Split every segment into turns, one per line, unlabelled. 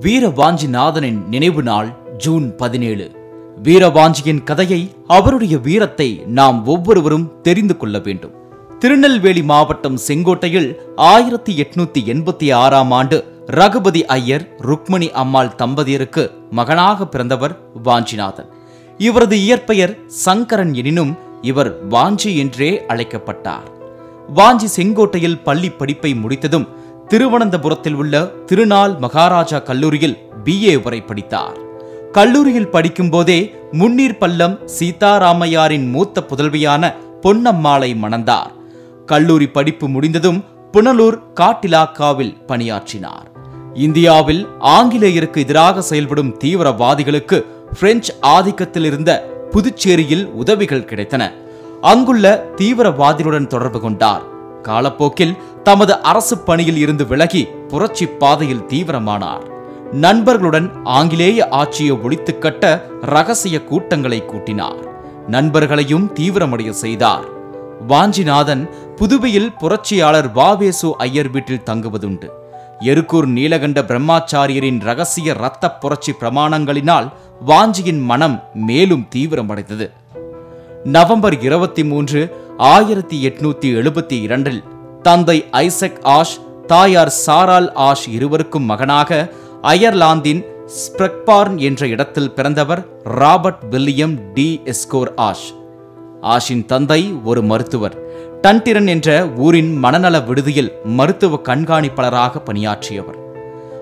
வீரவாஞ்சிநாதனின் நினைவு நாள் ஜூன் பதினேழு. வீரவாஞ்சியின் கதையை அவருடைய வீரத்தை நாம் ஒவ்வொருவரும் தெரிந்து கொள்ள வேண்டும். திருநெல்வேலி மாவட்டம் செங்கோட்டையில் ஆயிரத்தி எட்நூத்தி எண்பத்தி ஆறாம் ஆண்டு ரகுபதி ஐயர் ருக்மணி அம்மாள் தம்பதியருக்கு மகனாக பிறந்தவர் வாஞ்சிநாதன். இவரது இயற்பெயர் சங்கரன் எனினும் இவர் வாஞ்சி என்றே அழைக்கப்பட்டார். வாஞ்சி செங்கோட்டையில் பள்ளி படிப்பை முடித்ததும் திருவனந்தபுரத்தில் உள்ள திருநாள் மகாராஜா கல்லூரியில் பிஏ வரை படித்தார். கல்லூரியில் படிக்கும்போதே முன்னீர் பள்ளம் சீதாராமையாரின் மூத்த புதல்வியான பொன்னம்மாளை மணந்தார். கல்லூரி படிப்பு முடிந்ததும் புனலூர் காட்டிலாக்காவில் பணியாற்றினார். இந்தியாவில் ஆங்கிலேயருக்கு எதிராக செயல்படும் தீவிரவாதிகளுக்கு பிரெஞ்சு ஆதிக்கத்தில் இருந்த புதுச்சேரியில் உதவிகள் கிடைத்தன. அங்குள்ள தீவிரவாதிகளுடன் தொடர்பு கொண்டார். காலப்போக்கில் தமது அரசு பணியில் இருந்து விலகி புரட்சி பாதையில் தீவிரமானார். நண்பர்களுடன் ஆங்கிலேய ஆட்சியை ஒழித்து கட்ட ரகசிய கூட்டங்களை கூட்டினார். நண்பர்களையும் தீவிரமடைய செய்தார். வாஞ்சிநாதன் புதுவையில் புரட்சியாளர் வாவேசு ஐயர் வீட்டில் தங்குவதுண்டு. எருக்கூர் நீலகண்ட பிரம்மாச்சாரியரின் ரகசிய இரத்த புரட்சி பிரமாணங்களினால் வாஞ்சியின் மனம் மேலும் தீவிரமடைந்தது. நவம்பர் இருபத்தி மூன்று ஆயிரத்தி எட்நூத்தி எழுபத்தி இரண்டில் தந்தை ஐசக் ஆஷ் தாயார் சாரால் ஆஷ் இருவருக்கும் மகனாக அயர்லாந்தின் ஸ்ப்ரெக்பார்ன் என்ற இடத்தில் பிறந்தவர் Robert William D. Escourt Ashe. Ashin தந்தை ஒரு மருத்துவர். டன்டிரன் என்ற ஊரின் மனநல விடுதியில் மருத்துவ கண்காணிப்பாளராக பணியாற்றியவர்.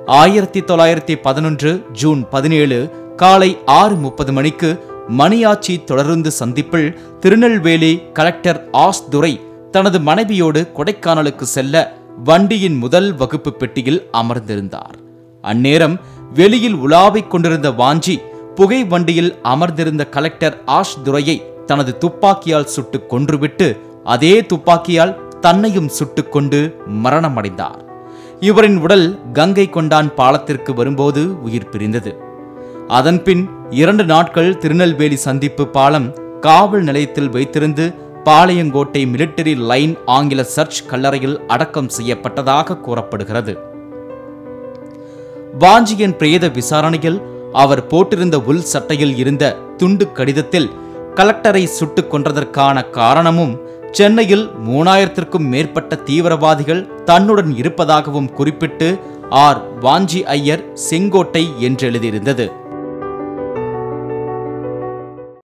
ஆயிரத்தி தொள்ளாயிரத்தி பதினொன்று ஜூன் பதினேழு காலை ஆறு முப்பது மணிக்கு மணியாச்சி தொடருந்து சந்திப்பில் திருநெல்வேலி கலெக்டர் ஆஸ் துரை தனது மனைவியோடு கொடைக்கானலுக்கு செல்ல வண்டியின் முதல் வகுப்பு பெட்டியில் அமர்ந்திருந்தார். அந்நேரம் வெளியில் உலாவிக் கொண்டிருந்த வாஞ்சி புகை வண்டியில் அமர்ந்திருந்த கலெக்டர் ஆஷ் துரையை தனது துப்பாக்கியால் சுட்டுக் கொன்றுவிட்டு அதே துப்பாக்கியால் தன்னையும் சுட்டு கொண்டு மரணமடைந்தார். இவரின் உடல் கங்கை கொண்டான் பாலத்திற்கு வரும்போது உயிர் பிரிந்தது. அதன்பின் இரண்டு நாட்கள் திருநெல்வேலி சந்திப்பு பாலம் காவல் நிலையத்தில் வைத்திருந்து பாளையங்கோட்டை மிலிட்டரி லைன் ஆங்கில சர்ச் கல்லறையில் அடக்கம் செய்யப்பட்டதாக கூறப்படுகிறது. வாஞ்சியின் பிரேத விசாரணையில் அவர் போட்டிருந்த உள் சட்டையில் இருந்த துண்டு கடிதத்தில் கலெக்டரை சுட்டுக் கொன்றதற்கான காரணமும் சென்னையில் மூணாயிரத்திற்கும் மேற்பட்ட தீவிரவாதிகள் தன்னுடன் இருப்பதாகவும் குறிப்பிட்டு ஆர். வாஞ்சி ஐயர் செங்கோட்டை என்றெழுதியிருந்தது.